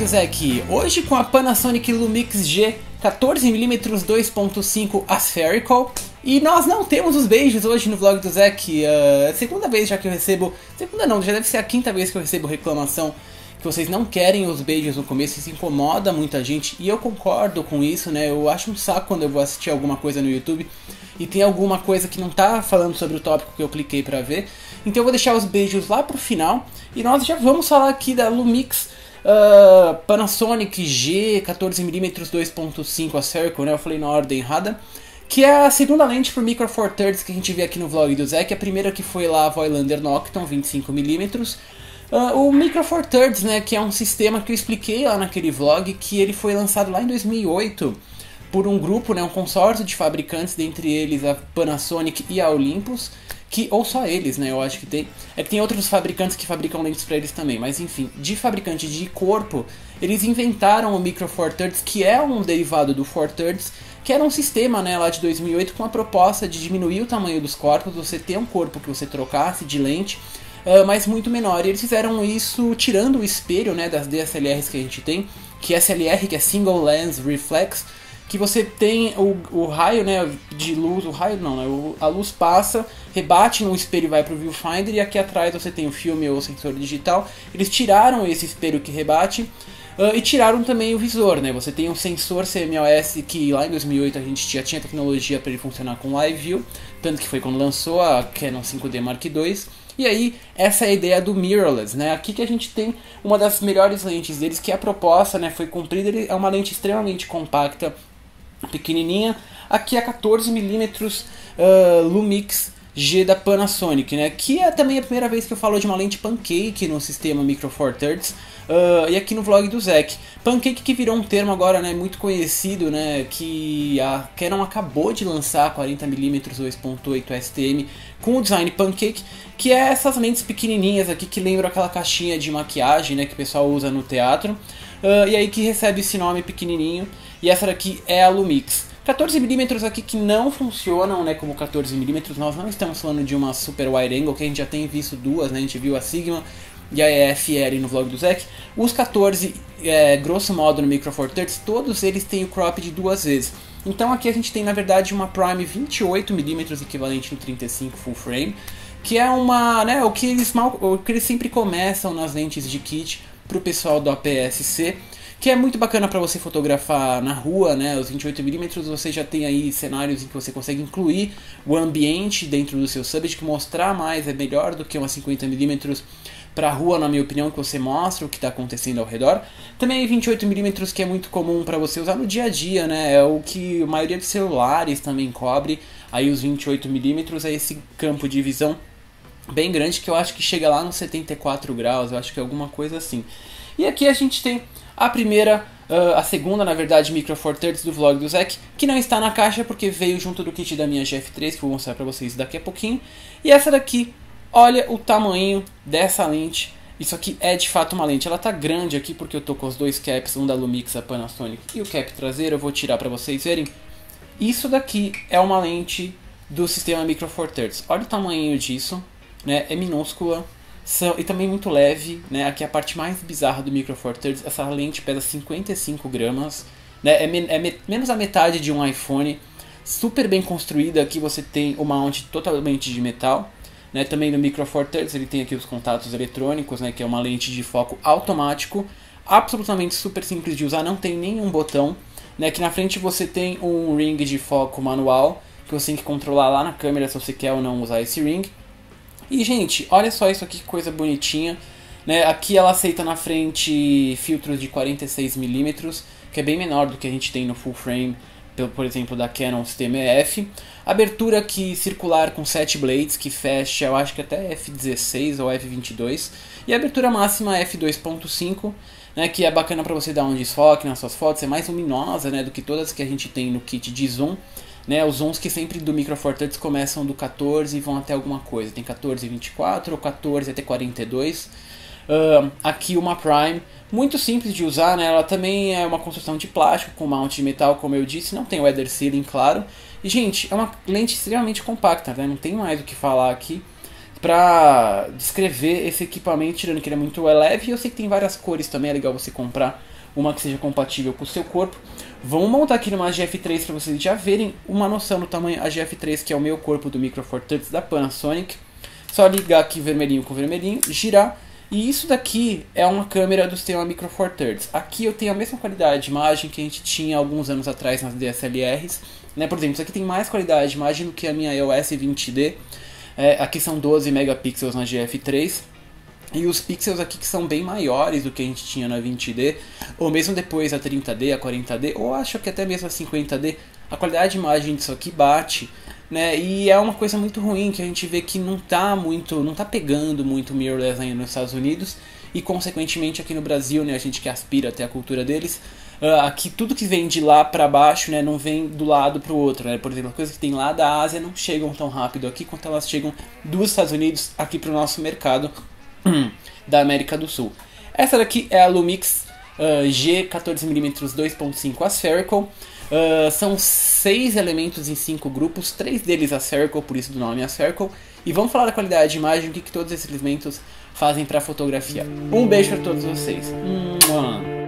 Do Zé aqui. Hoje com a Panasonic Lumix G 14mm 2.5 Aspherical e nós não temos os beijos hoje no vlog do que uh, é segunda vez já que eu recebo, segunda não, já deve ser a quinta vez que eu recebo reclamação que vocês não querem os beijos no começo, isso incomoda muita gente e eu concordo com isso, né? Eu acho um saco quando eu vou assistir alguma coisa no YouTube e tem alguma coisa que não tá falando sobre o tópico que eu cliquei para ver. Então eu vou deixar os beijos lá pro final e nós já vamos falar aqui da Lumix uh, Panasonic G 14mm 2.5 a Circle, né? Eu falei na ordem errada. Que é a segunda lente pro Micro Four Thirds que a gente vê aqui no vlog do Zé, que a primeira que foi lá a Voigtlander Nocton 25mm. Uh, o Micro Four Thirds, né, que é um sistema que eu expliquei lá naquele vlog, que ele foi lançado lá em 2008 por um grupo, né, um consórcio de fabricantes, dentre eles a Panasonic e a Olympus, que ou só eles, né, eu acho que tem, é que tem outros fabricantes que fabricam lentes para eles também, mas enfim, de fabricante de corpo, eles inventaram o Micro Four Thirds, que é um derivado do Four Thirds, que era um sistema, né, lá de 2008 com a proposta de diminuir o tamanho dos corpos, você ter um corpo que você trocasse de lente uh, mas muito menor. E eles fizeram isso tirando o espelho né, das DSLRs que a gente tem, que é SLR, que é Single Lens Reflex, que você tem o, o raio né, de luz, o raio não, né, o, a luz passa, rebate no espelho e vai para o viewfinder, e aqui atrás você tem o filme ou o sensor digital. Eles tiraram esse espelho que rebate Uh, e tiraram também o visor, né? Você tem um sensor CMOS que lá em 2008 a gente já tinha tecnologia para ele funcionar com Live View, tanto que foi quando lançou a Canon 5D Mark II. E aí, essa é a ideia do mirrorless, né? Aqui que a gente tem uma das melhores lentes deles, que a proposta, né, foi cumprida, ele é uma lente extremamente compacta, pequenininha. Aqui é 14mm uh, Lumix G da Panasonic, né? Que é também a primeira vez que eu falo de uma lente pancake no sistema Micro Four Thirds. Uh, e aqui no vlog do Zek. Pancake que virou um termo agora né, muito conhecido, né, que a Canon acabou de lançar 40mm 2.8 STM com o design Pancake, que é essas lentes pequenininhas aqui que lembram aquela caixinha de maquiagem né, que o pessoal usa no teatro. Uh, e aí que recebe esse nome pequenininho. E essa daqui é a Lumix. 14mm aqui que não funcionam né, como 14mm, nós não estamos falando de uma super wide angle, que a gente já tem visto duas, né, a gente viu a Sigma e a EFL no vlog do Zek. Os 14, é, grosso modo no Micro Four Thirds, todos eles têm o crop de duas vezes. Então aqui a gente tem na verdade uma Prime 28mm equivalente no 35 full frame, que é uma, né, o que eles mal, o que eles sempre começam nas lentes de kit para o pessoal do APS-C que é muito bacana para você fotografar na rua, né? Os 28mm você já tem aí cenários em que você consegue incluir o ambiente dentro do seu subject, mostrar mais, é melhor do que uma 50mm para rua, na minha opinião, que você mostra o que está acontecendo ao redor. Também 28mm que é muito comum para você usar no dia a dia, né? É o que a maioria dos celulares também cobre. Aí os 28mm é esse campo de visão bem grande que eu acho que chega lá nos 74 graus, eu acho que é alguma coisa assim. E aqui a gente tem a primeira, uh, a segunda, na verdade, Micro Four Thirds do vlog do Zek, que não está na caixa porque veio junto do kit da minha GF3, que vou mostrar para vocês daqui a pouquinho. E essa daqui, olha o tamanho dessa lente. Isso aqui é de fato uma lente. Ela tá grande aqui porque eu tô com os dois caps, um da Lumix, a Panasonic, e o cap traseiro. Eu vou tirar para vocês verem. Isso daqui é uma lente do sistema Micro Four Thirds. Olha o tamanho disso, né? É minúscula são, e também muito leve, né? Aqui é a parte mais bizarra do Micro Four Thirds, essa lente pesa 55 gramas, né? É, é me, menos a metade de um iPhone, super bem construída, aqui você tem o mount totalmente de metal, né? Também no Micro Four Thirds ele tem aqui os contatos eletrônicos, né? Que é uma lente de foco automático, absolutamente super simples de usar, não tem nenhum botão, né? Aqui na frente você tem um ring de foco manual, que você tem que controlar lá na câmera se você quer ou não usar esse ring. E, gente, olha só isso aqui, que coisa bonitinha. Né? Aqui ela aceita na frente filtros de 46mm, que é bem menor do que a gente tem no full frame, por exemplo, da Canon CMF. Abertura aqui circular com 7 blades, que fecha, eu acho que até F16 ou F22. E abertura máxima F2.5, né, que é bacana para você dar um desfoque nas suas fotos, é mais luminosa né, do que todas que a gente tem no kit de zoom. Né, os zooms que sempre do Micro Four Thirds começam do 14 e vão até alguma coisa. Tem 14 e 24 ou 14 até 42. Uh, aqui uma Prime, muito simples de usar, né? ela também é uma construção de plástico com mount de metal, como eu disse, não tem weather sealing, claro. E gente, é uma lente extremamente compacta, né? não tem mais o que falar aqui. pra descrever esse equipamento, tirando que ele é muito leve e eu sei que tem várias cores também, é legal você comprar uma que seja compatível com o seu corpo. Vamos montar aqui numa GF3 para vocês já verem uma noção do tamanho a GF3, que é o meu corpo do Micro Four Thirds da Panasonic. Só ligar aqui vermelhinho com vermelhinho, girar. E isso daqui é uma câmera do sistema Micro Four Thirds. Aqui eu tenho a mesma qualidade de imagem que a gente tinha alguns anos atrás nas DSLRs. Né? Por exemplo, isso aqui tem mais qualidade de imagem do que a minha EOS 20D. É, aqui são 12 megapixels na GF3. E os pixels aqui que são bem maiores do que a gente tinha na 20D, ou mesmo depois a 30D, a 40D, ou acho que até mesmo a 50D, a qualidade de imagem disso aqui bate, né? E é uma coisa muito ruim que a gente vê que não tá muito, não tá pegando muito mirrorless ainda nos Estados Unidos e consequentemente aqui no Brasil, né, a gente que aspira até a cultura deles, uh, aqui tudo que vem de lá para baixo, né, não vem do lado para o outro, né? Por exemplo, as coisas que tem lá da Ásia não chegam tão rápido aqui quanto elas chegam dos Estados Unidos aqui para o nosso mercado da América do Sul. Essa daqui é a Lumix uh, G14mm 2.5 Aspherical. Uh, são seis elementos em cinco grupos, três deles Aspherical, por isso do nome Aspherical. E vamos falar da qualidade de imagem, o que, que todos esses elementos fazem para a fotografia. Um beijo para todos vocês. Mua.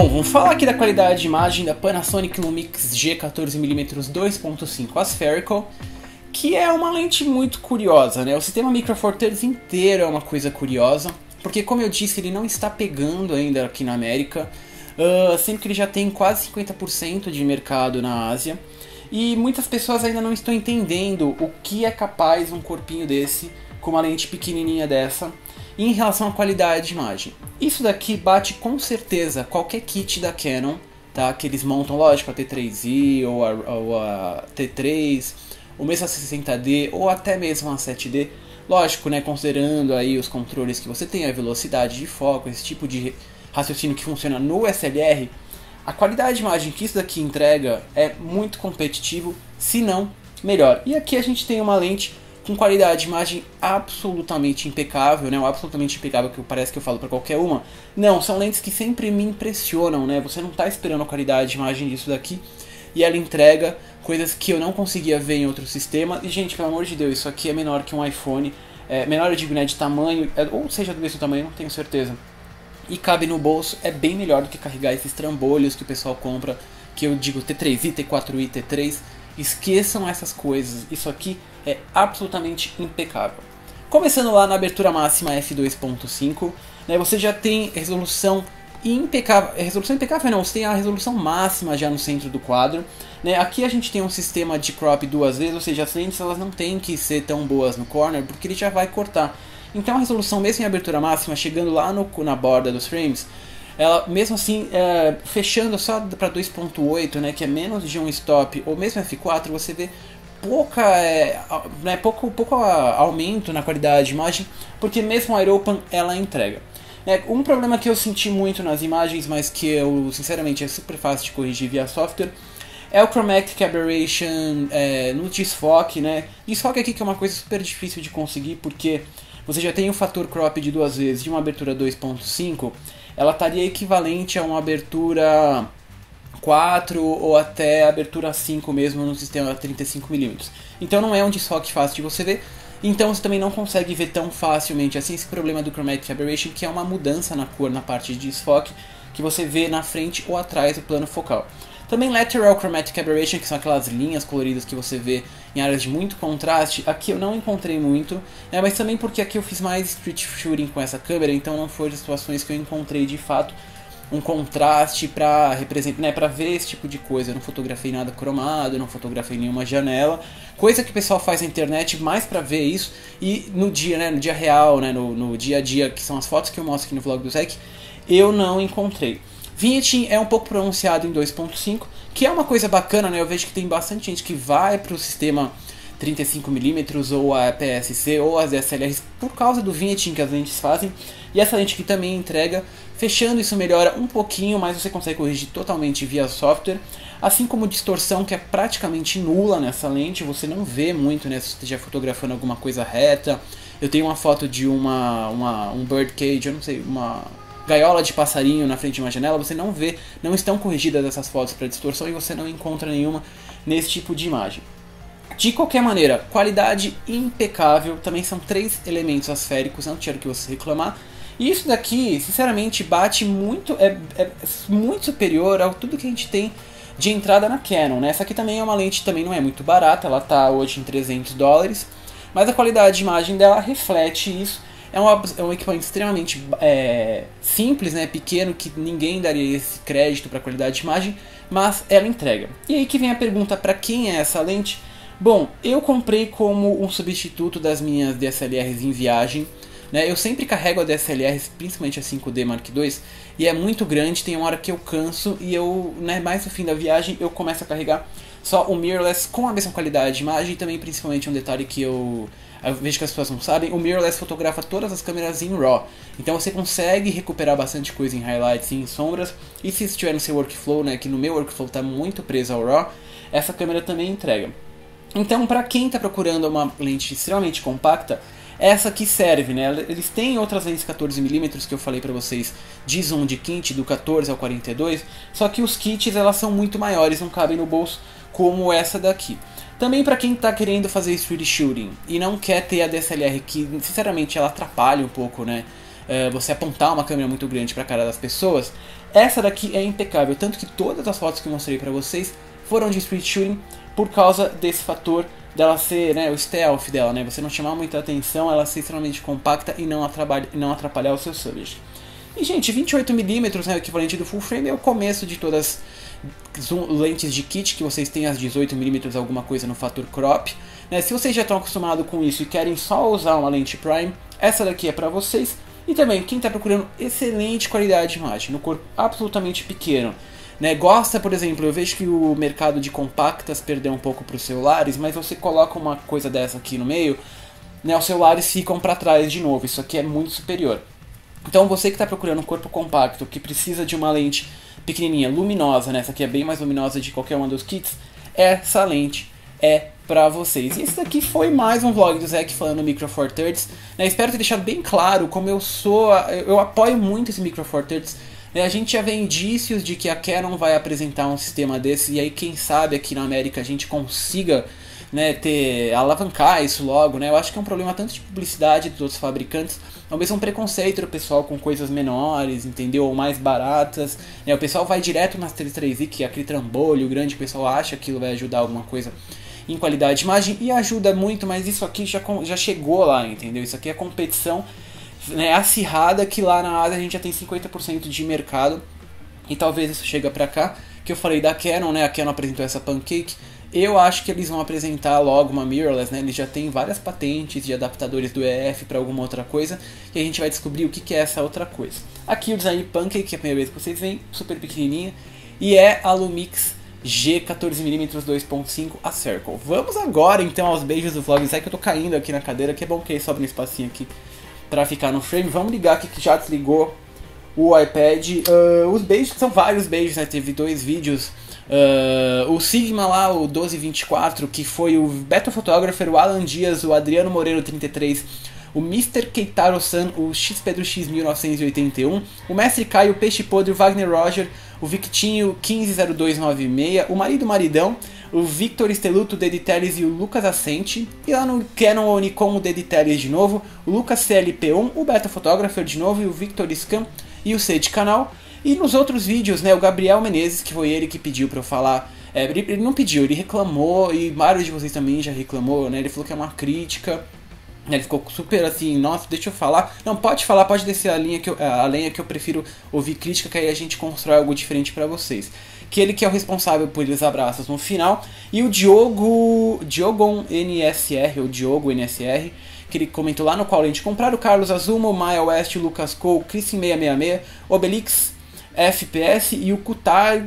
Bom, vamos falar aqui da qualidade de imagem da Panasonic Lumix G14mm 2.5 Aspherical, que é uma lente muito curiosa, né? O sistema Micro Four Thirds inteiro é uma coisa curiosa, porque como eu disse, ele não está pegando ainda aqui na América, uh, sendo que ele já tem quase 50% de mercado na Ásia, e muitas pessoas ainda não estão entendendo o que é capaz um corpinho desse, com uma lente pequenininha dessa, em relação à qualidade de imagem. Isso daqui bate com certeza qualquer kit da Canon, tá? Que eles montam, lógico, a T3i ou a, ou a T3, ou mesmo a 60D, ou até mesmo a 7D. Lógico, né, considerando aí os controles que você tem, a velocidade de foco, esse tipo de raciocínio que funciona no SLR, a qualidade de imagem que isso daqui entrega é muito competitivo, se não melhor. E aqui a gente tem uma lente com qualidade de imagem absolutamente impecável, né? O absolutamente impecável que parece que eu falo para qualquer uma. Não, são lentes que sempre me impressionam, né? Você não está esperando a qualidade de imagem disso daqui e ela entrega coisas que eu não conseguia ver em outro sistema. E gente, pelo amor de Deus, isso aqui é menor que um iPhone, é, menor eu digo, né, de tamanho, é, ou seja do mesmo tamanho, não tenho certeza. E cabe no bolso, é bem melhor do que carregar esses trambolhos que o pessoal compra, que eu digo T3i, T4i, T3. Esqueçam essas coisas. Isso aqui é absolutamente impecável. Começando lá na abertura máxima f2.5, né, você já tem resolução impecável, resolução impecável não, você tem a resolução máxima já no centro do quadro. Né, aqui a gente tem um sistema de crop duas vezes, ou seja, as lentes elas não têm que ser tão boas no corner, porque ele já vai cortar. Então a resolução mesmo em abertura máxima, chegando lá no, na borda dos frames, ela mesmo assim é, fechando só para 2.8, né, que é menos de um stop, ou mesmo F4, você vê pouca, é, né, pouco, pouco aumento na qualidade de imagem, porque mesmo a AirOpen ela entrega. É, um problema que eu senti muito nas imagens, mas que eu sinceramente é super fácil de corrigir via software, é o Chromatic Aberration é, no desfoque, né? Desfoque aqui que é uma coisa super difícil de conseguir, porque você já tem o fator crop de duas vezes de uma abertura 2.5, ela estaria equivalente a uma abertura 4 ou até abertura 5 mesmo no sistema 35mm. Então não é um desfoque fácil de você ver, então você também não consegue ver tão facilmente assim esse problema do Chromatic Aberration, que é uma mudança na cor na parte de desfoque que você vê na frente ou atrás do plano focal. Também Lateral Chromatic Aberration, que são aquelas linhas coloridas que você vê em áreas de muito contraste, aqui eu não encontrei muito, né, mas também porque aqui eu fiz mais street shooting com essa câmera, então não foi de situações que eu encontrei de fato um contraste para representar, né, para ver esse tipo de coisa. Eu não fotografei nada cromado, não fotografei nenhuma janela, coisa que o pessoal faz na internet mais para ver isso e no dia, né, no dia real, né, no, no dia a dia, que são as fotos que eu mostro aqui no vlog do Zek, eu não encontrei. Vignetting é um pouco pronunciado em 2.5, que é uma coisa bacana, né? Eu vejo que tem bastante gente que vai para o sistema 35mm ou a PSC ou as DSLRs por causa do vignetting que as lentes fazem. E essa lente aqui também entrega, fechando isso melhora um pouquinho, mas você consegue corrigir totalmente via software. Assim como distorção que é praticamente nula nessa lente, você não vê muito né, se você esteja fotografando alguma coisa reta. Eu tenho uma foto de uma, uma um bird cage, eu não sei, uma gaiola de passarinho na frente de uma janela, você não vê, não estão corrigidas essas fotos para distorção e você não encontra nenhuma nesse tipo de imagem. De qualquer maneira, qualidade impecável, também são três elementos asféricos, não tinha o que você reclamar. Isso daqui, sinceramente, bate muito, é, é muito superior ao tudo que a gente tem de entrada na Canon. Né? Essa aqui também é uma lente, também não é muito barata, ela está hoje em 300 dólares, mas a qualidade de imagem dela reflete isso. É um, é um equipamento extremamente é, simples, né, pequeno, que ninguém daria esse crédito para qualidade de imagem, mas ela entrega. E aí que vem a pergunta para quem é essa lente? Bom, eu comprei como um substituto das minhas DSLRs em viagem. Né? Eu sempre carrego a DSLR, principalmente a 5D Mark II, e é muito grande, tem uma hora que eu canso e eu, né, mais no fim da viagem, eu começo a carregar só o mirrorless com a mesma qualidade de imagem e também principalmente um detalhe que eu, eu vejo que as pessoas não sabem, o mirrorless fotografa todas as câmeras em RAW. Então você consegue recuperar bastante coisa em highlights e em sombras. E se estiver no seu workflow, né, que no meu workflow está muito preso ao RAW, essa câmera também entrega. Então, para quem está procurando uma lente extremamente compacta, essa que serve, né? Eles têm outras lentes 14mm que eu falei para vocês de zoom de kit do 14 ao 42, só que os kits elas são muito maiores, não cabem no bolso como essa daqui. Também para quem está querendo fazer street shooting e não quer ter a DSLR que, sinceramente, ela atrapalha um pouco, né? É, você apontar uma câmera muito grande para a cara das pessoas, essa daqui é impecável, tanto que todas as fotos que eu mostrei para vocês foram de street shooting por causa desse fator dela ser, né, o stealth dela, né, você não chamar muita atenção, ela ser extremamente compacta e não atrapalhar, não atrapalhar o seu subject. E gente, 28mm, né, o equivalente do full frame, é o começo de todas as lentes de kit, que vocês têm as 18mm alguma coisa no fator crop. Né, se vocês já estão acostumados com isso e querem só usar uma lente prime, essa daqui é para vocês. E também, quem está procurando excelente qualidade de imagem, no corpo absolutamente pequeno, né? Gosta, por exemplo, eu vejo que o mercado de compactas perdeu um pouco para os celulares, mas você coloca uma coisa dessa aqui no meio, né, os celulares ficam para trás de novo. Isso aqui é muito superior. Então você que está procurando um corpo compacto, que precisa de uma lente pequenininha, luminosa, né? essa aqui é bem mais luminosa de qualquer um dos kits, essa lente é para vocês. E esse daqui foi mais um vlog do Zek falando Micro Four Thirds. Né? Espero ter deixado bem claro como eu sou, eu apoio muito esse Micro Four Thirds a gente já vê indícios de que a Canon vai apresentar um sistema desse e aí quem sabe aqui na América a gente consiga né, ter alavancar isso logo, né? Eu acho que é um problema tanto de publicidade dos outros fabricantes, ao mesmo um preconceito do pessoal com coisas menores, entendeu? Ou mais baratas. Né? O pessoal vai direto nas 33i, que é aquele trambolho grande, o pessoal acha que aquilo vai ajudar alguma coisa em qualidade de imagem e ajuda muito, mas isso aqui já, já chegou lá, entendeu? Isso aqui é competição né, acirrada que lá na Ásia a gente já tem 50% de mercado e talvez isso chegue para cá. Que eu falei da Canon, né? A Canon apresentou essa pancake. Eu acho que eles vão apresentar logo uma mirrorless, né? Eles já têm várias patentes de adaptadores do EF para alguma outra coisa e a gente vai descobrir o que, que é essa outra coisa. Aqui o design pancake, que é a primeira vez que vocês veem, super pequenininha, e é a Lumix G14mm 2.5 a Circle. Vamos agora então aos beijos do vlog. Sai que eu tô caindo aqui na cadeira, que é bom que aí sobe um espacinho aqui para ficar no frame. Vamos ligar aqui que já desligou o iPad. Uh, os beijos, são vários beijos, né? Teve dois vídeos. Uh, o Sigma lá, o 1224, que foi o Beto Photographer, o Alan Dias, o Adriano Moreira 33, o Mr. Keitaro-san, o X Pedro X 1981, o Mestre Caio, o Peixe Podre, o Wagner Roger, o Victinho 150296, o Marido Maridão, o Victor Esteluto, o Dediteles e o Lucas Ascente. E lá no Canon ou Nikon, o Dediteles de novo, o Lucas CLP1, o Beta Photographer de novo, e o Victor Scam e o C de canal. E nos outros vídeos, né, o Gabriel Menezes, que foi ele que pediu para eu falar. É, ele não pediu, ele reclamou, e vários de vocês também já reclamou, né? Ele falou que é uma crítica. Ele ficou super assim, nossa, deixa eu falar. Não, pode falar, pode descer a linha que eu, a lenha que eu prefiro ouvir crítica, que aí a gente constrói algo diferente para vocês que ele que é o responsável por eles abraços no final, e o Diogo, Diogon NSR, ou Diogo NSR, que ele comentou lá no qual a gente comprar o Carlos Azuma, o Maia West, Lucas Cole, Christian666, Obelix, FPS e o Kutag,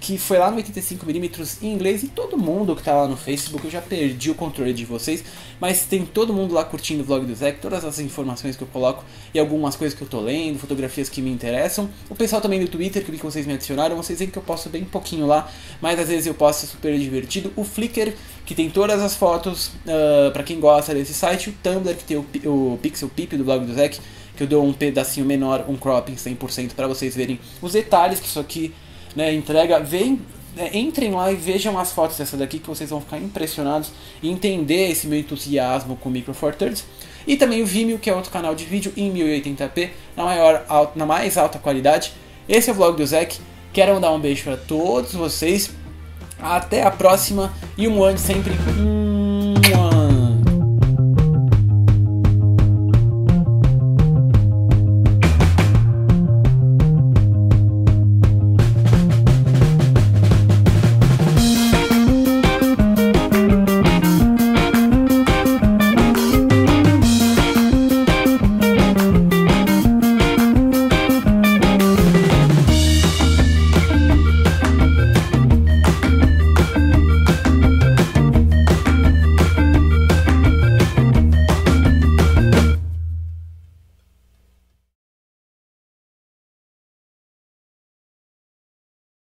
que foi lá no 85mm em inglês, e todo mundo que tá lá no Facebook, eu já perdi o controle de vocês, mas tem todo mundo lá curtindo o vlog do Zek, todas as informações que eu coloco e algumas coisas que eu tô lendo, fotografias que me interessam. O pessoal também do Twitter, que vocês me adicionaram, vocês veem que eu posto bem pouquinho lá, mas às vezes eu posto super divertido. O Flickr, que tem todas as fotos, uh, para quem gosta desse site, o Tumblr, que tem o, o Pixel Pip do blog do Zek, que eu dou um pedacinho menor, um cropping 100% para vocês verem os detalhes que isso aqui né, entrega. Vem, é, entrem lá e vejam as fotos dessa daqui que vocês vão ficar impressionados e entender esse meu entusiasmo com Micro Four Thirds. E também o Vimeo, que é outro canal de vídeo em 1080p, na, maior, na mais alta qualidade. Esse é o vlog do Zek. Quero mandar um beijo para todos vocês. Até a próxima e um ano sempre